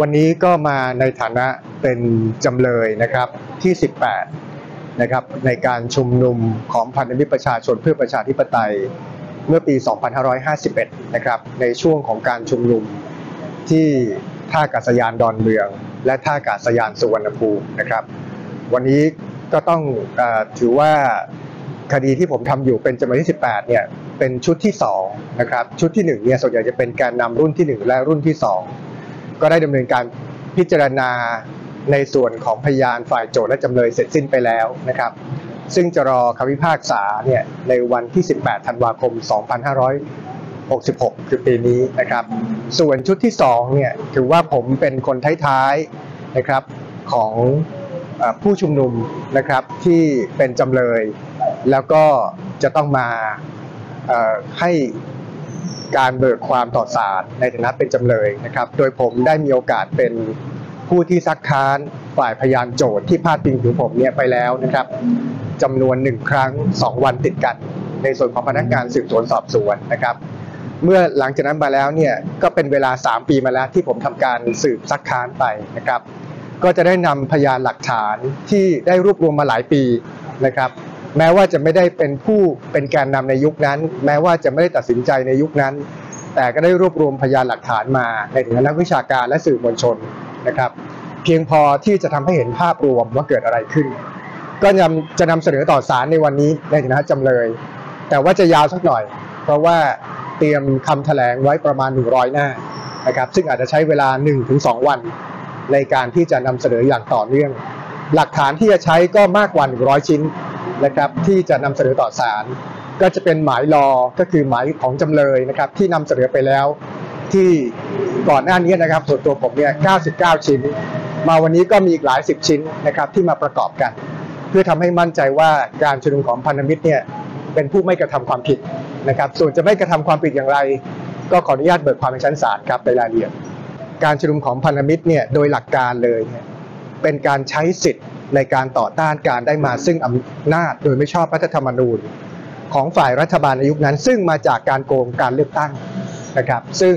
วันนี้ก็มาในฐานะเป็นจำเลยนะครับที่ 18 นะครับในการชุมนุมของพันธมิตรประชาชนเพื่อประชาธิปไตยเมื่อปี 2551 นะครับในช่วงของการชุมนุมที่ท่าอากาศยานดอนเมือง และท่าอากาศยานสุวรรณภูมินะครับ วันนี้ก็ต้องอถือว่าคดีที่ผมทำอยู่เป็นจำเลยที่ 18 เนี่ยเป็นชุดที่2นะครับชุดที่1เนี่ยส่วนใหญ่จะเป็นการนำรุ่นที่ 1 และรุ่นที่ 2 ก็ได้ดำเนินการพิจารณาในส่วนของพยานฝ่ายโจทย์และจำเลยเสร็จสิ้นไปแล้วนะครับ ซึ่งจะรอคำพิพากษาเนี่ยในวันที่ 18 ธันวาคม 2566 คือปีนี้นะครับ ส่วนชุดที่ 2 เนี่ยถือว่าผมเป็นคนท้ายๆนะครับของอผู้ชุมนุมนะครับที่เป็นจำเลย แล้วก็จะต้องมาให้ การเบิกความต่อศาลในฐานะเป็นจำเลยนะครับ โดยผมได้มีโอกาสเป็นผู้ที่ซักค้านฝ่ายพยานโจทย์ที่พาดพิงถึงผมเนี่ยไปแล้วนะครับจำนวนหนึ่งครั้งสองวันติดกัน ในส่วนของพนักงานสืบสวนสอบสวนนะครับ เมื่อหลังจากนั้นมาแล้วเนี่ยก็เป็นเวลา 3 ปีมาแล้วที่ผมทำการสืบซักค้านไปนะครับ ก็จะได้นำพยานหลักฐานที่ได้รวบรวมมาหลายปีนะครับ แม้ว่าจะไม่ได้เป็นผู้เป็นแกนนำในยุคนั้น แม้ว่าจะไม่ได้ตัดสินใจในยุคนั้น แต่ก็ได้รวบรวมพยานหลักฐานมาในฐานะนักวิชาการและสื่อมวลชนนะครับ เพียงพอที่จะทำให้เห็นภาพรวมว่าเกิดอะไรขึ้น ก็นำจะนำเสนอต่อศาลในวันนี้ในฐานะจำเลย แต่ว่าจะยาวสักหน่อย เพราะว่าเตรียมคำแถลงไว้ประมาณ 100 หน้านะครับซึ่งอาจจะใช้เวลา 1-2 วัน ในการที่จะนำเสนออย่างต่อเนื่อง หลักฐานที่จะใช้ก็มากกว่า 100 ชิ้น นะครับที่จะนำเสนอต่อศาลก็จะเป็นหมายรอก็คือหมายของจำเลยนะครับที่นำเสนอไปแล้วที่ก่อนหน้านี้นะครับส่วนตัวผมเนี่ย 99 ชิ้น มาวันนี้ก็มีอีกหลายสิบชิ้นนะครับที่มาประกอบกัน เพื่อทำให้มั่นใจว่าการชุมนุมของพันธมิตรเนี่ยเป็นผู้ไม่กระทำความผิดนะครับ ส่วนจะไม่กระทำความผิดอย่างไร ก็ขออนุญาตเบิกความในชั้นศาลครับในรายละเอียดการชุมนุมของพันธมิตรเนี่ยโดยหลักการเลยเนี่ยเป็นการใช้สิทธิ์ ในการต่อต้านการได้มาซึ่งอำนาจโดยไม่ชอบรัฐธรรมนูญ ของฝ่ายรัฐบาลในยุคนั้น ซึ่งมาจากการโกงการเลือกตั้งนะครับ ซึ่ง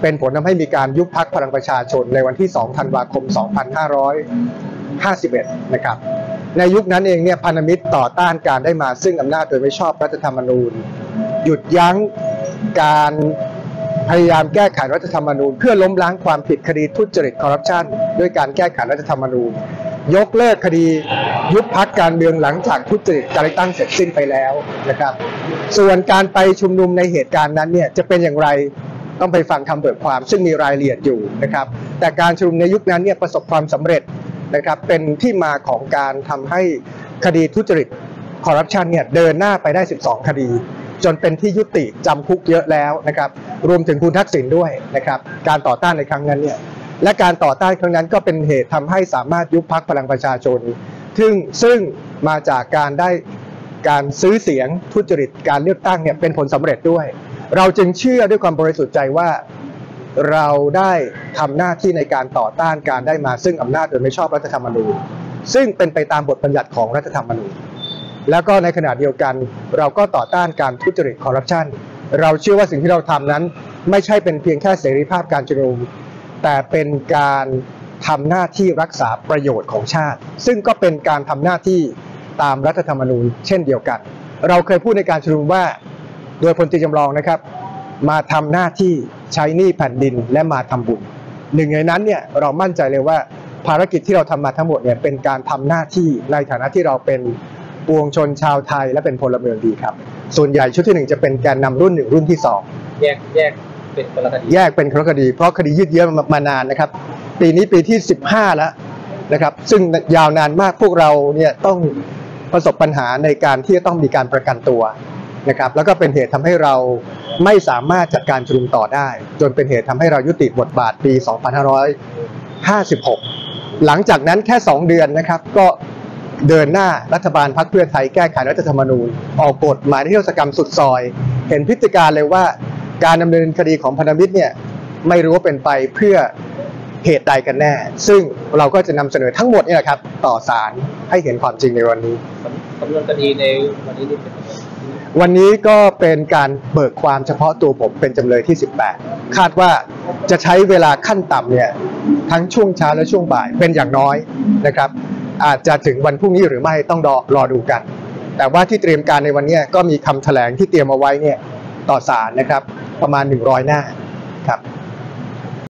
เป็นผลทำให้มีการยุบพักพลังประชาชนในวันที่ 2 ธันวาคม 2551 นะครับ ในยุคนั้นเองเนี่ยพันธมิตรต่อต้านการได้มาซึ่งอำนาจโดยไม่ชอบรัฐธรรมนูญ หยุดยั้งการพยายามแก้ไขรัฐธรรมนูญ เพื่อล้มล้างความผิดคดีทุจริตคอร์รัปชันด้วยการแก้ไขรัฐธรรมนูญ ยกเลิกคดียุบพักการเมืองหลังจากทุจริตการเลือกตั้งเสร็จสิ้นไปแล้วนะครับ ส่วนการไปชุมนุมในเหตุการณ์นั้นเนี่ยจะเป็นอย่างไรต้องไปฟังคำเบิกความซึ่งมีรายละเอียดอยู่นะครับ แต่การชุมนุมในยุคนั้นเนี่ยประสบความสำเร็จนะครับ เป็นที่มาของการทำให้คดีทุจริตคอร์รัปชันเนี่ยเดินหน้าไปได้ 12 คดี จนเป็นที่ยุติจำคุกเยอะแล้วนะครับ รวมถึงคุณทักษิณด้วยนะครับ การต่อต้านในครั้งนั้นเนี่ย และการต่อต้านครั้งนั้นก็เป็นเหตุทำให้สามารถยุบพักพลังประชาชน ซึ่งซึ่งมาจากการได้การซื้อเสียงทุจริตการเลือกตั้งเนี่ยเป็นผลสำเร็จด้วย เราจึงเชื่อด้วยความบริสุทธิ์ใจว่าเราได้ทำหน้าที่ในการต่อต้านการได้มาซึ่งอำนาจโดยไม่ชอบรัฐธรรมนูญ ซึ่งเป็นไปตามบทบัญญัติของรัฐธรรมนูญ แล้วก็ในขณะเดียวกัน เราก็ต่อต้านการทุจริตคอร์รัปชันเราเชื่อว่าสิ่งที่เราทำนั้น ไม่ใช่เป็นเพียงแค่เสรีภาพการชุมนุม แต่เป็นการทำหน้าที่รักษาประโยชน์ของชาติ ซึ่งก็เป็นการทำหน้าที่ตามรัฐธรรมนูญเช่นเดียวกัน เราเคยพูดในการชุมนุมว่า โดยพลตรีจำลองนะครับ มาทำหน้าที่ใช้หนี้แผ่นดินและมาทำบุญ หนึ่งในนั้นเนี่ยเรามั่นใจเลยว่าภารกิจที่เราทำมาทั้งหมดเนี่ยเป็นการทำหน้าที่ในฐานะที่เราเป็นปวงชนชาวไทยและเป็นพลเมืองดีครับ ส่วนใหญ่ชุดที่หนึ่งจะเป็นแกนนำรุ่นหนึ่งรุ่นที่สอง แยกแยก เป็นคนละคดีแยกเป็นคดี เพราะคดียืดเยื้อมานานนะครับ ปีนี้ปีที่ 15 แล้วนะครับ ซึ่งยาวนานมากพวกเราเนี่ยต้องประสบปัญหาในการที่จะต้องมีการประกันตัวนะครับแล้วก็เป็นเหตุทำให้เราไม่สามารถจัดการชุมนุมต่อได้ จนเป็นเหตุทำให้เรายุติบทบาทปี 2556 หลังจากนั้นแค่ 2 เดือนนะครับก็เดินหน้ารัฐบาลพรรคเพื่อไทยแก้ไขรัฐธรรมนูญ ออกกฎหมายนิรโทษกรรมสุดซอย เห็นพฤติการเลยว่า การดำเนินคดีของพันธมิตรเนี่ยไม่รู้ว่าเป็นไปเพื่อเหตุใดกันแน่ ซึ่งเราก็จะนำเสนอทั้งหมดนี่แหละครับ ต่อศาลให้เห็นความจริงในวันนี้สำนวนคดีในวันนี้เป็นวันนี้ก็เป็นการเบิกความเฉพาะตัวผมเป็นจำเลยที่ 18 คาดว่าจะใช้เวลาขั้นต่ำเนี่ยทั้งช่วงเช้าและช่วงบ่ายเป็นอย่างน้อยนะครับ อาจจะถึงวันพรุ่งนี้หรือไม่ต้องรอรอดูกัน แต่ว่าที่เตรียมการในวันนี้ก็มีคำแถลงที่เตรียมเอาไว้เนี่ยต่อศาลนะครับ ประมาณ 100 หน้าครับ